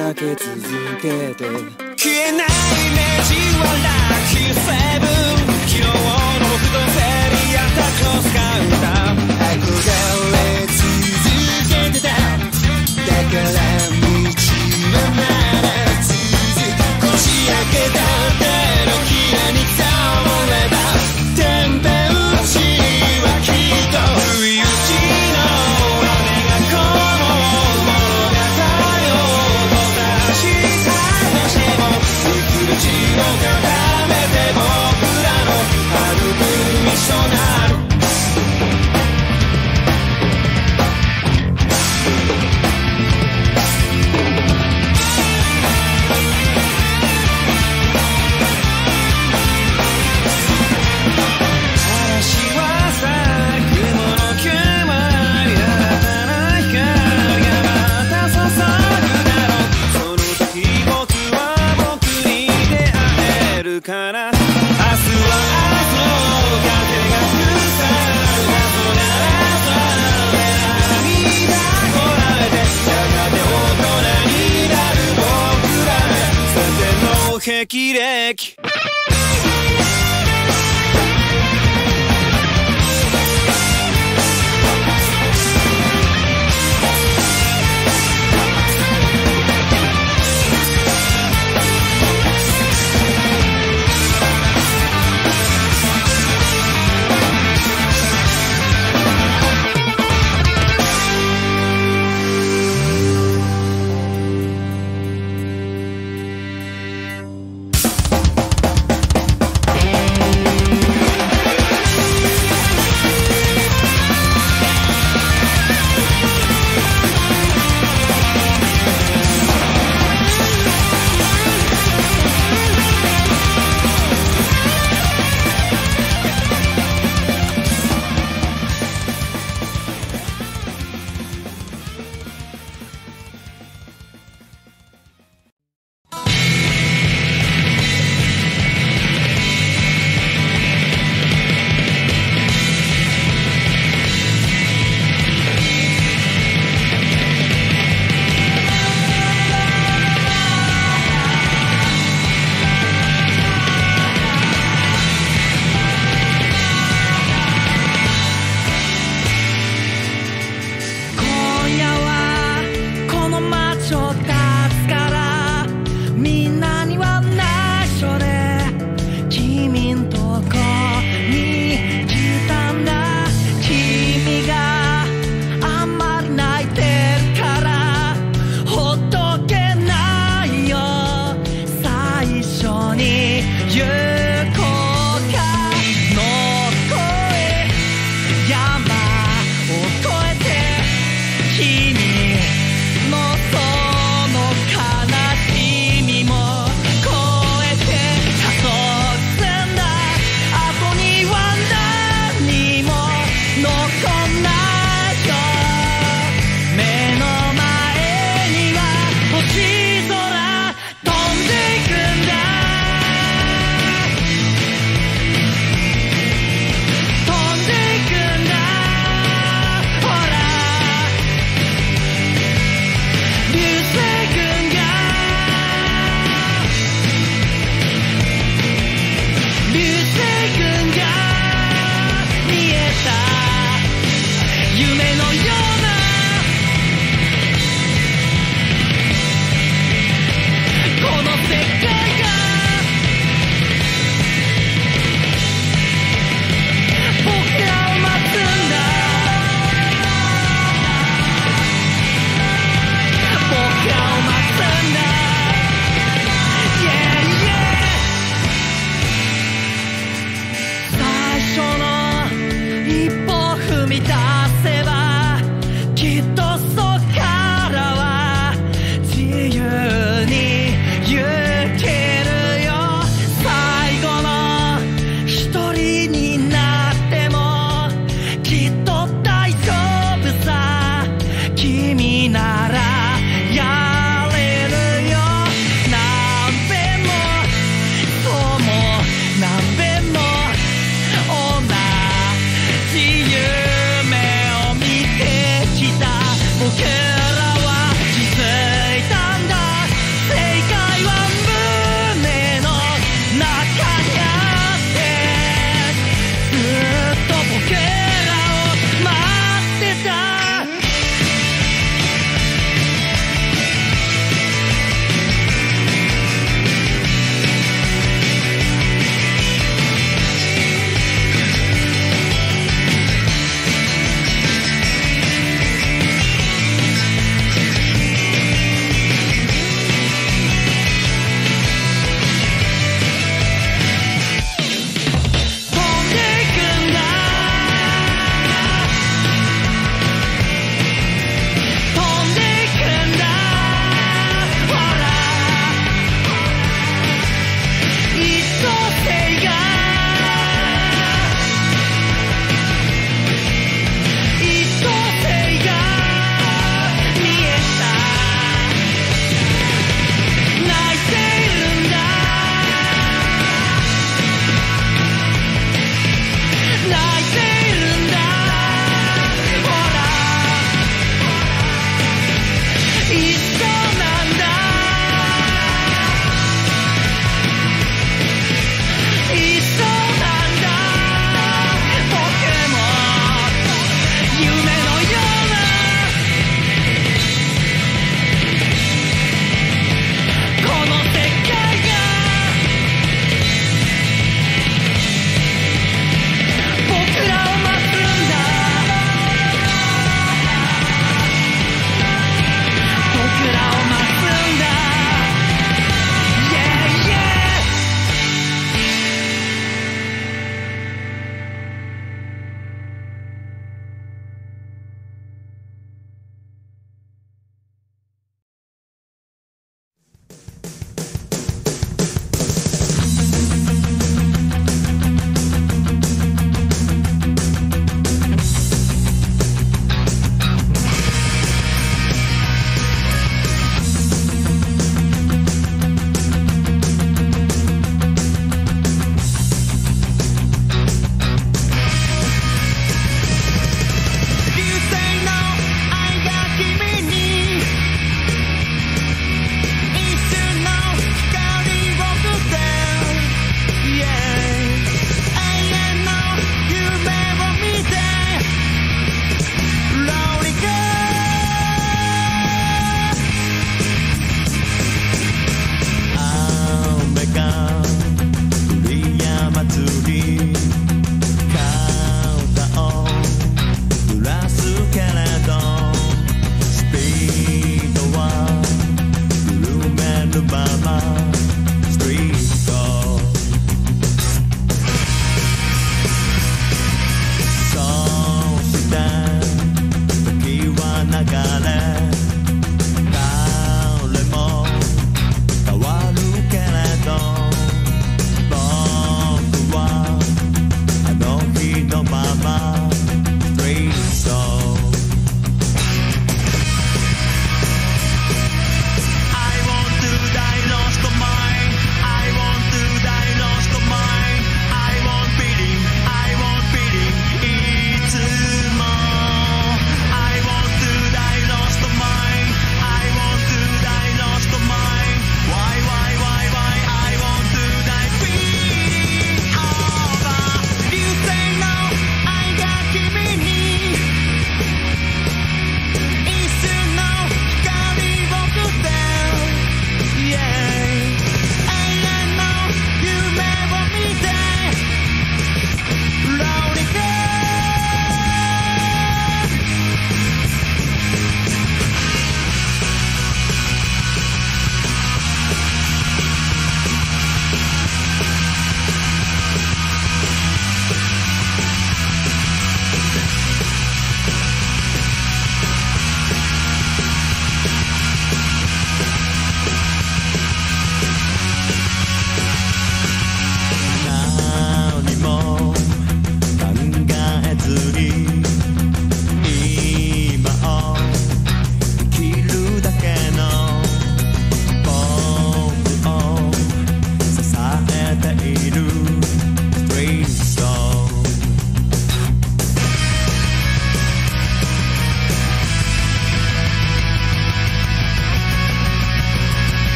かけ続けて。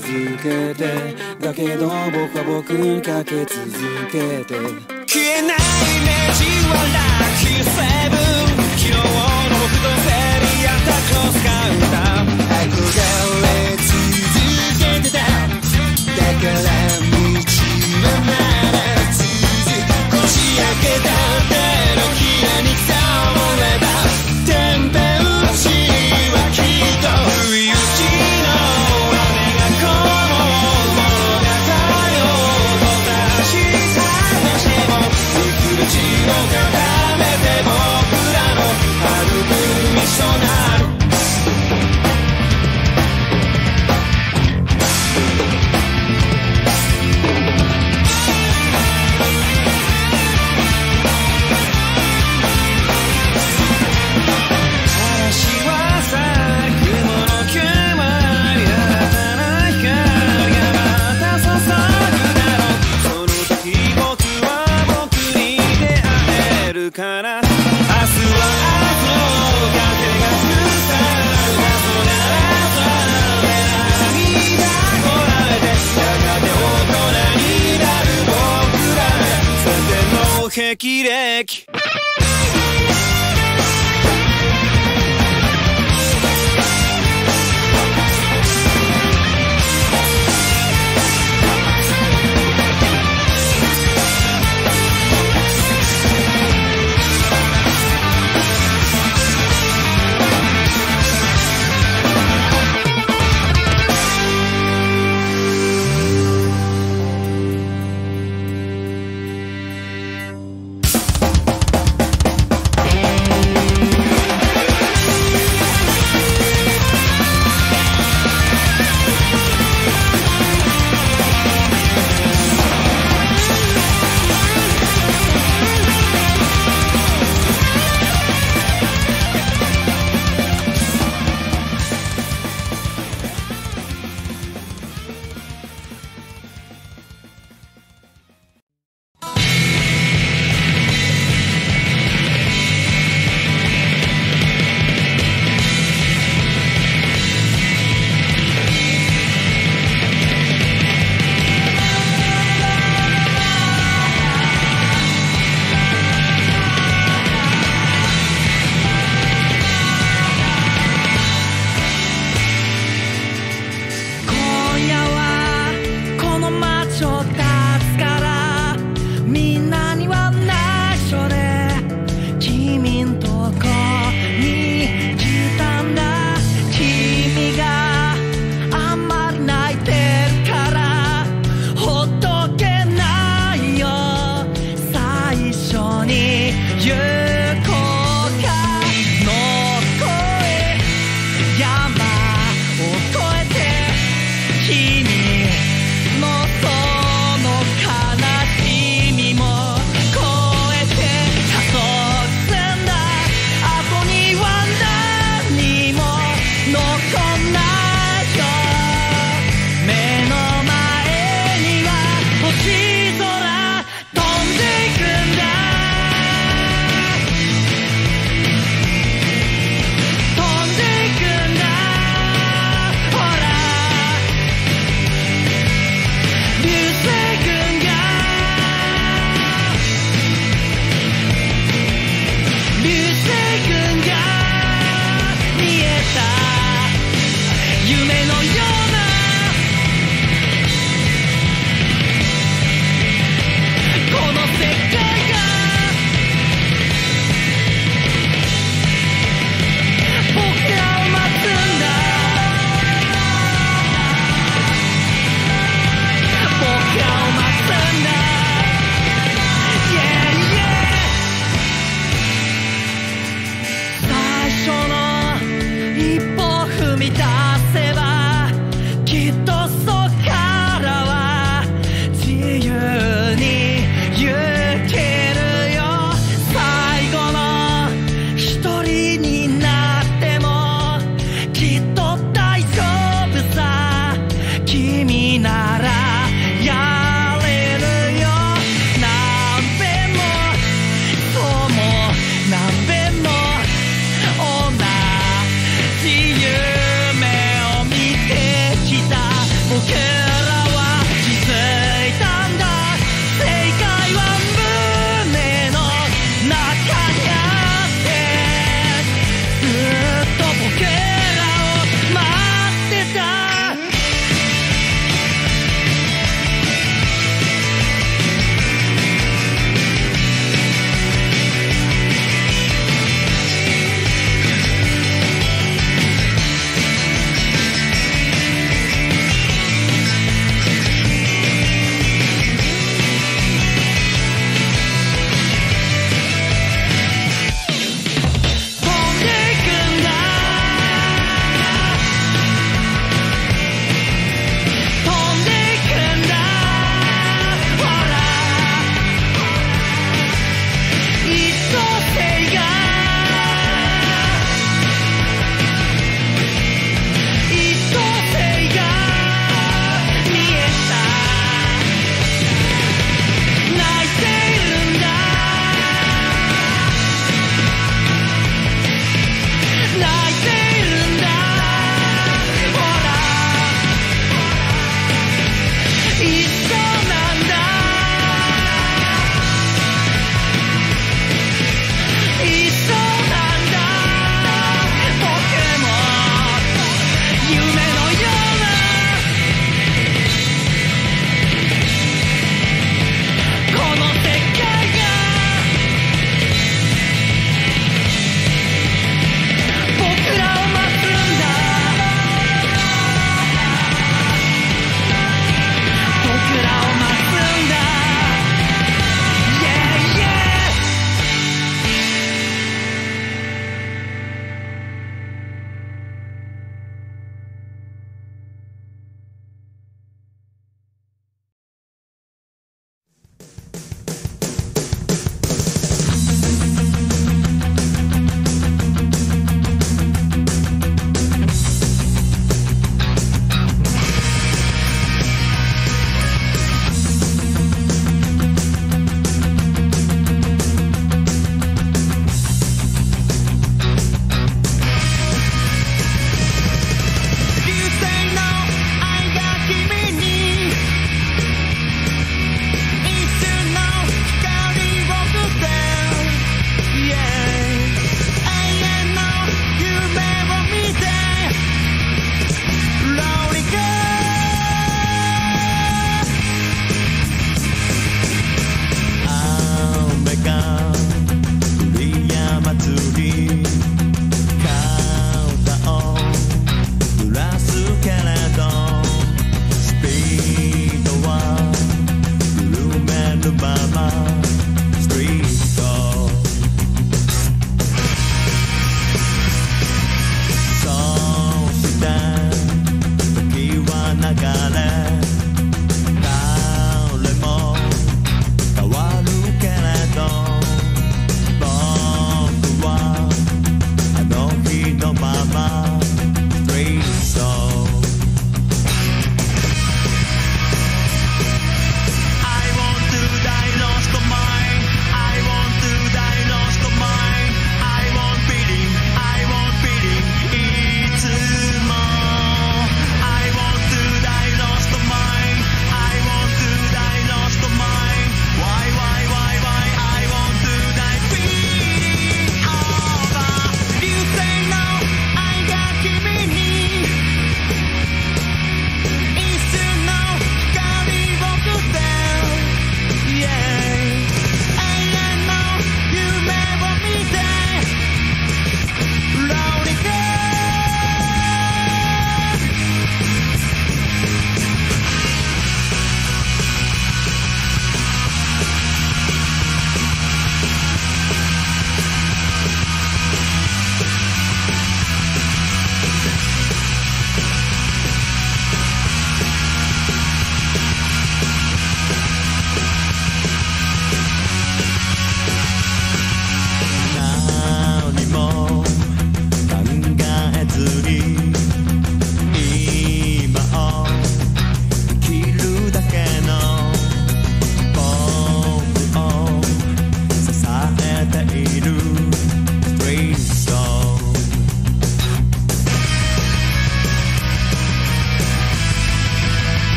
続けて。だけど僕は僕にかけ続けて。消えないイメージはラッキーセブン。昨日の僕と競り合ったクロスカウンター。憧れ続けてた。だから道はまだ続くこじ開けた手の Nick.